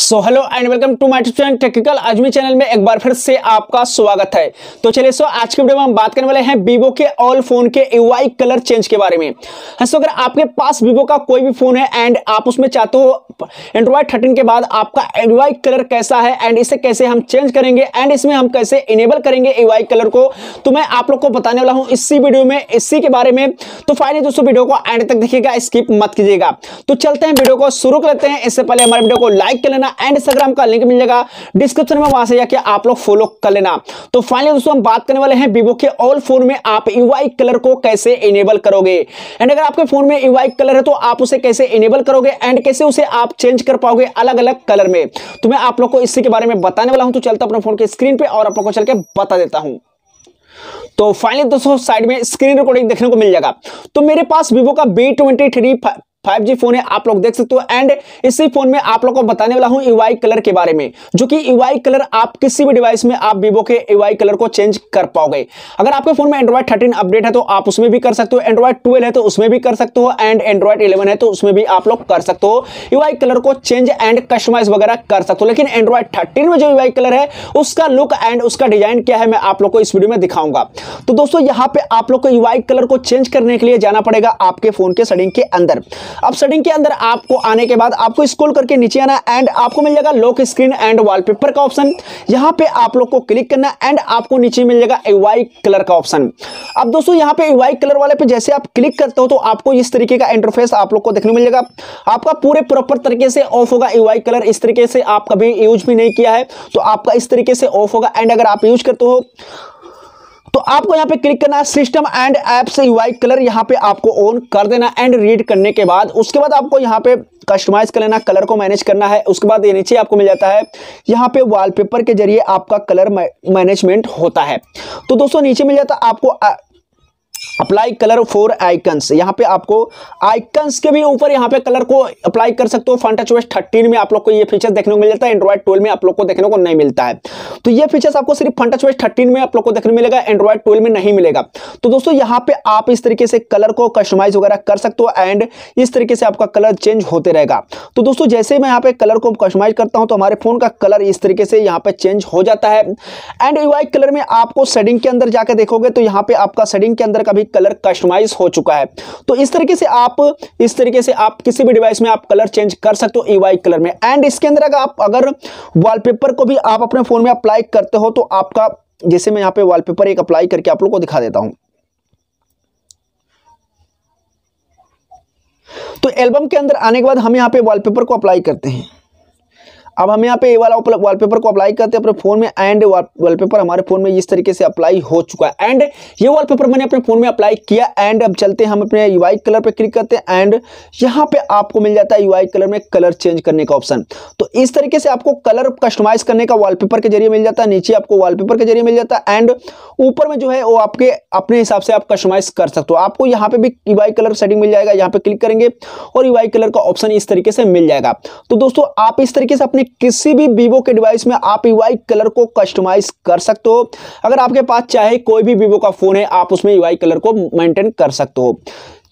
So hello and welcome to my channel technical Azmi channel में एक बार फिर से आपका स्वागत है। तो चलिए सो आज के वीडियो में हम बात करने वाले हैं वीवो के ऑल फ़ोन के यूआई कलर चेंज के बारे में। हाँ, सो अगर आपके पास वीवो का कोई भी फ़ोन है एंड आप उसमें चाहते हो एंड्रॉइड थर्टीन के बाद आपका यूआई कलर कैसा है एंड इसे कैसे हम चेंज करेंगे एंड इसमें हम कैसे इनेबल करेंगे यूआई कलर को तो मैं आप लोग को बताने वाला हूँ इसी वीडियो में इसी के बारे में। तो फाइनली दोस्तों वीडियो को एंड तक देखिएगा स्किप मत कीजिएगा। तो चलते हैं वीडियो को शुरू करते हैं। इससे पहले हमारे वीडियो को लाइक कर लेना एंड इंस्टाग्राम का लिंक मिल जाएगा। डिस्क्रिप्शन में वहाँ से जाके आप लोग फॉलो कर लेना। तो फाइनली दोस्तों हम बात करने वाले हैं वीवो के ऑल फ़ोन में आप यूआई कलर को कैसे इनेबल करोगे। एंड अगर आपके फ़ोन में यूआई कलर है तो आप उसे कैसे इनेबल करोगे एंड कैसे उसे आप चेंज कर पाओगे अलग अलग कलर में। तो मैं आप लोग को इसी के बारे में बताने वाला हूँ। तो चलता अपने फ़ोन के स्क्रीन पे और आप लोग को चल के बता देता हूँ। तो फाइनली दोस्तों साइड में स्क्रीन रिकॉर्डिंग देखने को मिल जाएगा। तो मेरे पास वीवो का B twenty three 5G phone है, आप लोग देख सकते हो। एंड इसी फ़ोन में आप लोग को बताने वाला हूँ यूआई कलर के बारे में, जो कि यूआई कलर आप किसी भी डिवाइस में आप वीवो के यूआई कलर को चेंज कर पाओगे। अगर आपके फ़ोन में एंड्रॉइड 13 अपडेट है तो आप उसमें भी कर सकते हो। एंड्रॉइड 12 है तो उसमें भी कर सकते हो। एंड एंड्रॉइड 11 है तो उसमें भी आप लोग कर सकते हो। यूआई कलर को चेंज एंड कस्टमाइज वगैरह कर सकते हो। लेकिन एंड्रॉइड थर्टीन में जो यूआई कलर है, उसका लुक एंड उसका डिज़ाइन क्या है, मैं आप लोग को इस वीडियो में दिखाऊँगा। तो दोस्तों, यहाँ पे आप लोग को यूआई कलर को चेंज करने के लिए जाना पड़ेगा आपके फ़ोन के सेटिंग के अंदर। अब सेटिंग के अंदर आपको आने के बाद आपको स्क्रॉल करके नीचे आना एंड आपको मिल जाएगा लॉक स्क्रीन एंड वॉलपेपर का ऑप्शन यहाँ पे आप लोग को क्लिक करना एंड आपको नीचे मिल जाएगा एवाई कलर का ऑप्शन अब दोस्तों, यहाँ पे एवाई कलर वाले पे जैसे आप क्लिक करते हो तो आपको इस तरीके का इंटरफेस आप लोग को देखने मिल जाएगा। आपका पूरे प्रॉपर तरीके से ऑफ़ होगा एवाई कलर इस तरीके से आप कभी यूज़ भी नहीं किया है तो आपका इस तरीके से ऑफ़ होगा। एंड अगर आप यूज़ करते हो तो आपको यहाँ पे क्लिक करना है system and apps UI colour यहाँ पे आपको ऑन कर देना एंड रीड करने के बाद, उसके बाद आपको यहाँ पे कस्टमाइज कर लेना कलर को मैनेज करना है, उसके बाद ये नीचे आपको मिल जाता है, यहाँ पे वॉलपेपर के ज़रिए आपका कलर मैनेजमेंट होता है। तो दोस्तों नीचे मिल जाता है आपको अप्लाई कलर फॉर आइकन्स यहाँ पे आपको आइकन्स के भी ऊपर यहाँ पे कलर को अप्लाई कर सकते हो। फन टच ओएस थर्टीन में आप लोग को ये फीचर देखने को मिल जाता है। एंड्रॉइड ट्वेल्व में आप लोग को देखने को नहीं मिलता है। तो ये फीचर्स आपको सिर्फ़ फन टच ओएस थर्टीन में आप लोग को देखने मिलेगा। एंड्रॉइड ट्वेल्व में नहीं मिलेगा। तो दोस्तों, यहाँ पे आप इस तरीके से कलर को कस्टमाइज वगैरह कर सकते हो एंड इस तरीके से आपका कलर चेंज होते रहेगा। तो दोस्तों, जैसे मैं यहाँ पे कलर को कस्टमाइज करता हूँ तो हमारे फ़ोन का कलर इस तरीके से यहाँ पे चेंज हो जाता है। एंड यूआई कलर में आपको सेटिंग के अंदर जाकर देखोगे तो यहाँ पे आपका सेटिंग के अंदर का कलर कस्टमाइज हो चुका है। तो इस तरीके से आप, इस तरीके से आप किसी भी डिवाइस में आप कलर चेंज कर सकते हो ईवाई कलर में। एंड इसके अंदर अगर आप, अगर वॉलपेपर को भी आप अपने फ़ोन में अप्लाई करते हो तो आपका, जैसे मैं यहाँ पे वॉलपेपर एक अप्लाई करके आप लोग को दिखा देता हूँ। तो एल्बम के अंदर आने के बाद हम यहाँ पे वॉलपेपर को अप्लाई करते हैं। अब हम यहाँ पे ये वाला वॉलपेपर को अप्लाई करते हैं अपने फ़ोन में एंड वॉलपेपर हमारे फ़ोन में इस तरीके से अप्लाई हो चुका है। एंड ये वॉलपेपर मैंने अपने फ़ोन में अप्लाई किया एंड अब चलते हैं हम अपने यूआई कलर पे क्लिक करते हैं एंड यहाँ पे आपको मिल जाता है यूआई कलर में कलर चेंज करने का ऑप्शन तो इस तरीके से आपको कलर कस्टमाइज करने का वॉलपेपर के ज़रिए मिल जाता है, नीचे आपको वॉलपेपर के ज़रिए मिल जाता है एंड ऊपर में जो है वो आपके अपने हिसाब से आप कस्टमाइज कर सकते हो। आपको यहाँ पे भी यूआई कलर सेटिंग मिल जाएगा, यहाँ पे क्लिक करेंगे और यूआई कलर का ऑप्शन इस तरीके से मिल जाएगा। तो दोस्तों, आप इस तरीके से अपने किसी भी वीवो के डिवाइस में आप यूआई कलर को कस्टमाइज कर सकते हो। अगर आपके पास चाहे कोई भी वीवो का फ़ोन है, आप उसमें यूआई कलर को मेंटेन कर सकते हो।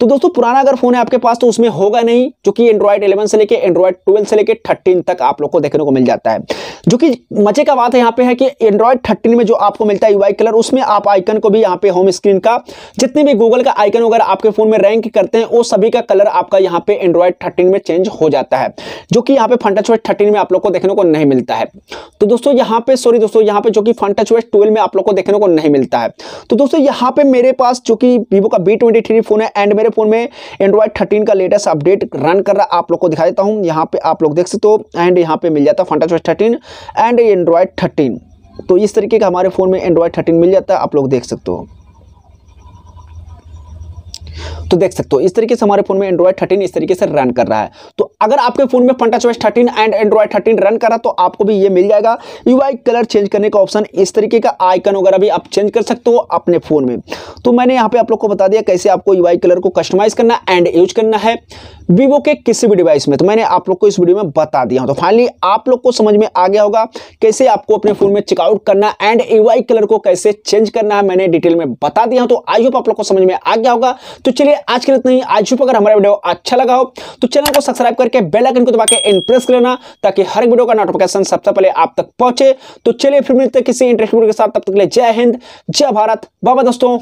तो दोस्तों, पुराना अगर फ़ोन है आपके पास तो उसमें होगा नहीं, जो कि एंड्रॉइड 11 से लेके एंड्रॉइड 12 से लेके 13 तक आप लोग को देखने को मिल जाता है। जो कि मज़े का बात है यहाँ पे है कि एंड्रॉइड 13 में जो आपको मिलता है कलर उसमें आप आइकन को भी यहाँ पे होम स्क्रीन का, जितने भी गूगल का आइकन वगैरह आपके फ़ोन में रैंक करते हैं, वो सभी का कलर आपका यहाँ पे एंड्रॉइड थर्टीन में चेंज हो जाता है, जो कि यहाँ पे फंटच वेट थर्टीन में आप लोग को देखने को नहीं मिलता है। तो दोस्तों, यहाँ पे सॉरी दोस्तों, यहाँ पे जो कि फंटच वेट ट्वेल्व में आप लोग को देखने को नहीं मिलता है। तो दोस्तों, यहाँ पे मेरे पास जो कि वीवो का बी फ़ोन है एंड मेरे फ़ोन में एंड्रॉइड थर्टीन का लेटेस्ट अपडेट रन कर रहा आप लोग को दिखा देता हूँ। यहाँ पे आप लोग देख सकते हो। एंड यहाँ पे मिल जाता है Funtouch thirteen and Android thirteen तो इस तरीके का हमारे फ़ोन में एंड्रॉयड थर्टीन मिल जाता है। आप लोग देख सकते हो। तो देख सकते हो, इस तरीके से हमारे फ़ोन में एंड्रॉइड थर्टीन इस तरीके से रन कर रहा है। तो अगर आपके फ़ोन में Funtouch thirteen and Android thirteen run कर रहा तो आपको भी ये मिल जाएगा। यूआई कलर चेंज करने का ऑप्शन इस तरीके का आइकन वगैरह भी आप चेंज कर सकते हो अपने फ़ोन में। तो मैंने यहाँ पे आप लोग को बता दिया कैसे आपको यूआई कलर को कस्टमाइज करना एंड यूज़ करना है वीवो के किसी भी डिवाइस में। तो मैंने आप लोग को इस वीडियो में बता दिया हूँ। तो फाइनली आप लोग को समझ में आ गया होगा कैसे आपको अपने फ़ोन में चेकआउट करना एंड यूआई कलर को कैसे चेंज करना है, मैंने डिटेल में बता दिया हूँ। तो आई होप आप लोग को समझ में आ गया होगा। तो चलिए आज के लिए इतना ही। आज शुभ अगर हमारा वीडियो अच्छा लगा हो तो चैनल को सब्सक्राइब करके बेल आइकन को दबा के इंप्रेस कर लेना, ताकि हर वीडियो का नोटिफिकेशन सबसे पहले आप तक पहुँचे। तो चलिए फिर मिलते किसी इंटरेस्टिंग वीडियो के साथ। तब तक लिए जय हिंद, जय भारत। बाबा दोस्तों